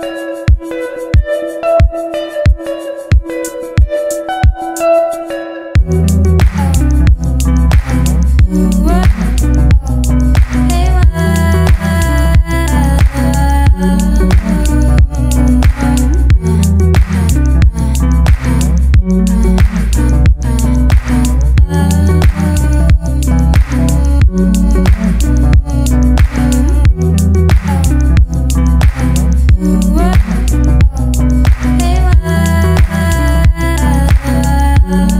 Thank you. love.